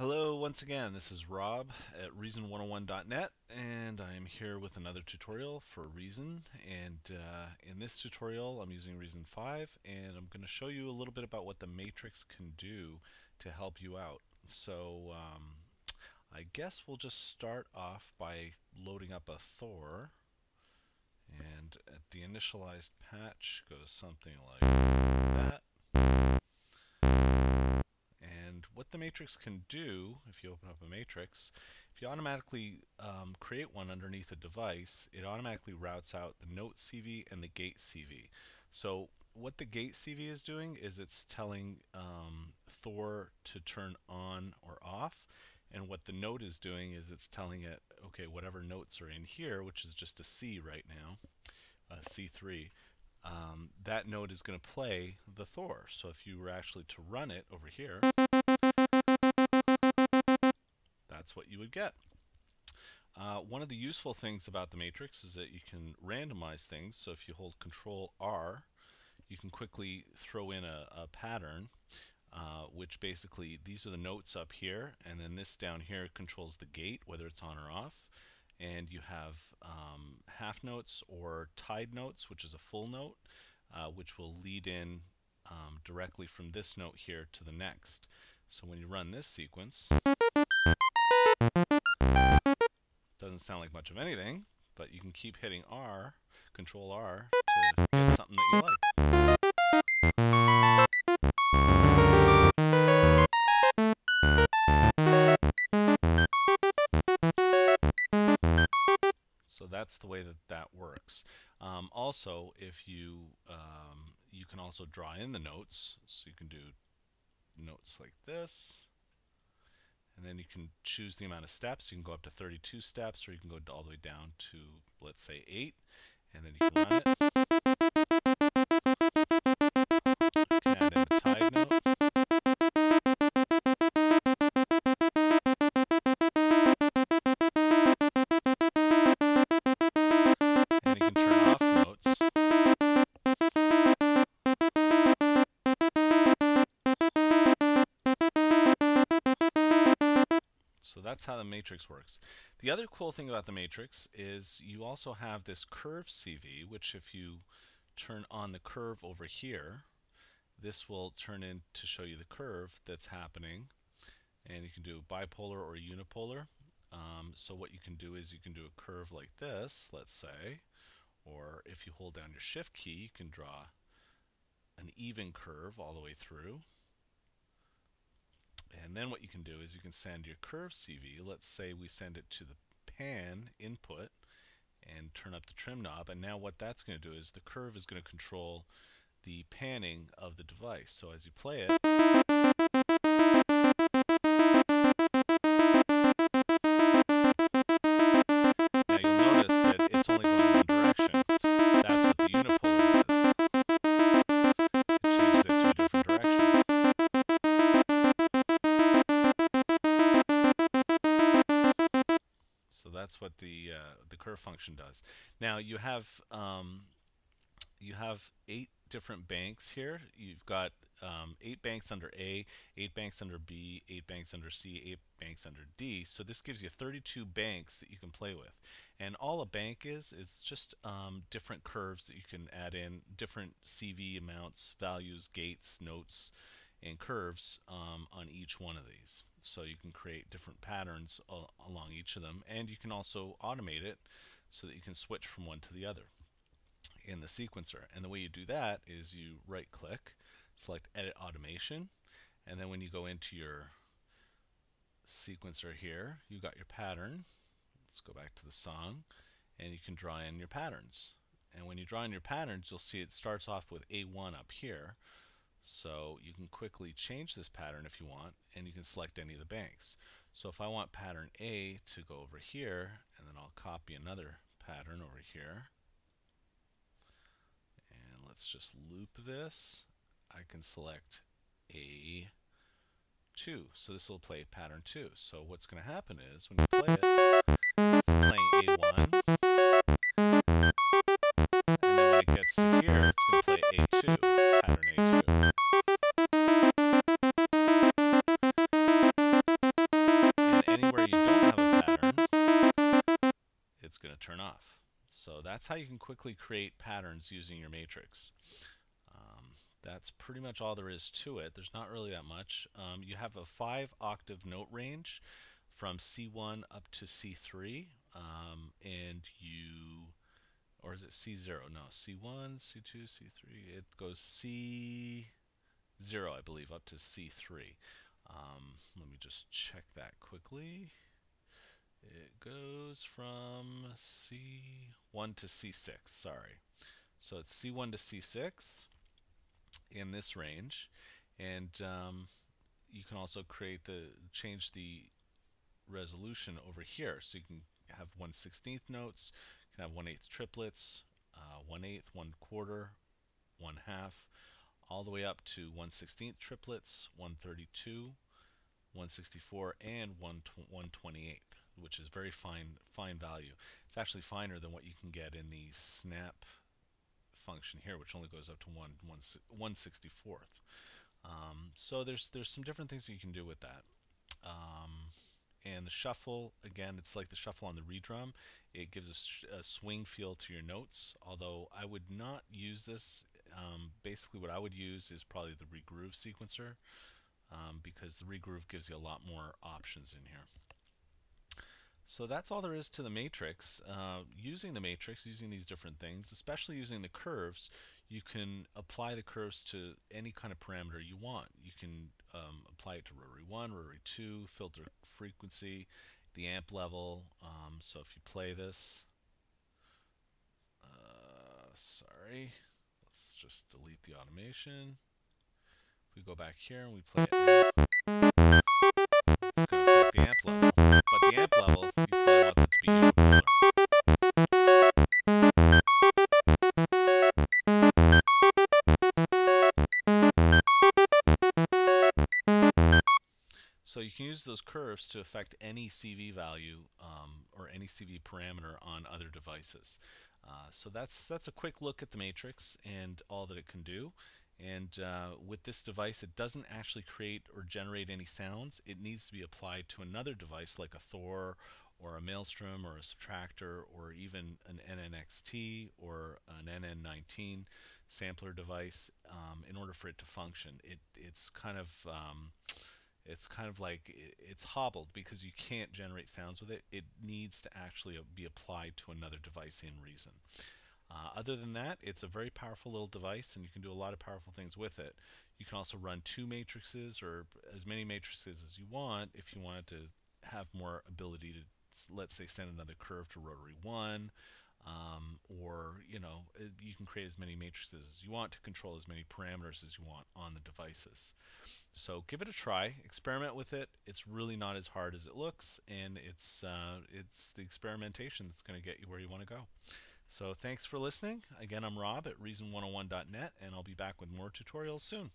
Hello once again, this is Rob at Reason101.net and I am here with another tutorial for Reason and uh, in this tutorial I'm using Reason 5 and I'm going to show you a little bit about what the matrix can do to help you out. So um, I guess we'll just start off by loading up a Thor and the initialized patch goes something like that. The matrix can do, if you open up a matrix, if you automatically um, create one underneath a device, it automatically routes out the note CV and the gate CV. So what the gate CV is doing is it's telling um, Thor to turn on or off. And what the note is doing is it's telling it, okay, whatever notes are in here, which is just a C right now, uh, C3, um, that note is going to play the Thor. So if you were actually to run it over here, that's what you would get. Uh, one of the useful things about the matrix is that you can randomize things. So if you hold Control R, you can quickly throw in a, a pattern, uh, which basically these are the notes up here, and then this down here controls the gate, whether it's on or off. And you have um, half notes or tied notes, which is a full note, uh, which will lead in um, directly from this note here to the next. So when you run this sequence, doesn't sound like much of anything, but you can keep hitting R, Control R, to get something that you like. So that's the way that that works. Um, also, if you um, you can also draw in the notes, so you can do notes like this. And then you can choose the amount of steps. You can go up to 32 steps, or you can go all the way down to, let's say, 8. And then you can run it. That's how the matrix works. The other cool thing about the matrix is you also have this curve CV, which if you turn on the curve over here, this will turn in to show you the curve that's happening. And you can do bipolar or unipolar. Um, so what you can do is you can do a curve like this, let's say, or if you hold down your shift key, you can draw an even curve all the way through. And then what you can do is you can send your curve CV. Let's say we send it to the pan input and turn up the trim knob. And now what that's going to do is the curve is going to control the panning of the device. So as you play it, that's what the uh, the curve function does. Now you have um, you have eight different banks here. You've got um, eight banks under A, eight banks under B, eight banks under C, eight banks under D. So this gives you 32 banks that you can play with. And all a bank is, is just um, different curves that you can add in, different CV amounts, values, gates, notes, and curves um, on each one of these. So you can create different patterns along each of them. And you can also automate it so that you can switch from one to the other in the sequencer. And the way you do that is you right click, select edit automation, and then when you go into your sequencer here, you got your pattern. Let's go back to the song, and you can draw in your patterns. And when you draw in your patterns, you'll see it starts off with A1 up here. So you can quickly change this pattern if you want, and you can select any of the banks. So if I want pattern A to go over here, and then I'll copy another pattern over here, and let's just loop this, I can select A2. So this will play pattern 2. So what's going to happen is when you play it, going to turn off. So that's how you can quickly create patterns using your matrix. Um, that's pretty much all there is to it. There's not really that much. Um, you have a five octave note range from C1 up to C3 um, and you or is it C0? No, C1, C2, C3. It goes C0, I believe, up to C3. Um, let me just check that quickly. Goes from C1 to C6, sorry. So it's C1 to C6 in this range. And um, you can also create the, change the resolution over here. So you can have 1 16th notes, you can have 1 8th triplets, uh, 1 8th, 1 quarter, 1 half, all the way up to 1 16th triplets, 132, 164, and 1 128th, which is very fine fine value. It's actually finer than what you can get in the snap function here, which only goes up to 1, 1 164th. Um, so there's there's some different things you can do with that. Um, and the shuffle, again, it's like the shuffle on the redrum. It gives a, a swing feel to your notes, although I would not use this. Um, basically, what I would use is probably the regroove sequencer um, because the regroove gives you a lot more options in here. So that's all there is to the matrix. Uh, using the matrix, using these different things, especially using the curves, you can apply the curves to any kind of parameter you want. You can um, apply it to rotary 1, rotary 2, filter frequency, the amp level. Um, so if you play this, uh, sorry, let's just delete the automation. If we go back here and we play it now, So you can use those curves to affect any CV value um, or any CV parameter on other devices. Uh, so that's that's a quick look at the matrix and all that it can do. And uh, with this device, it doesn't actually create or generate any sounds. It needs to be applied to another device like a Thor or a Maelstrom or a Subtractor or even an NNXT or an NN19 sampler device um, in order for it to function. It, it's kind of um, it's kind of like it's hobbled because you can't generate sounds with it. It needs to actually be applied to another device in Reason. Uh, other than that, it's a very powerful little device and you can do a lot of powerful things with it. You can also run two matrices or as many matrices as you want if you wanted to have more ability to, let's say, send another curve to rotary 1. Um, or, you know, you can create as many matrices as you want to control as many parameters as you want on the devices. So give it a try, experiment with it. It's really not as hard as it looks, and it's uh, it's the experimentation that's going to get you where you want to go. So thanks for listening. Again, I'm Rob at Reason101.net, and I'll be back with more tutorials soon.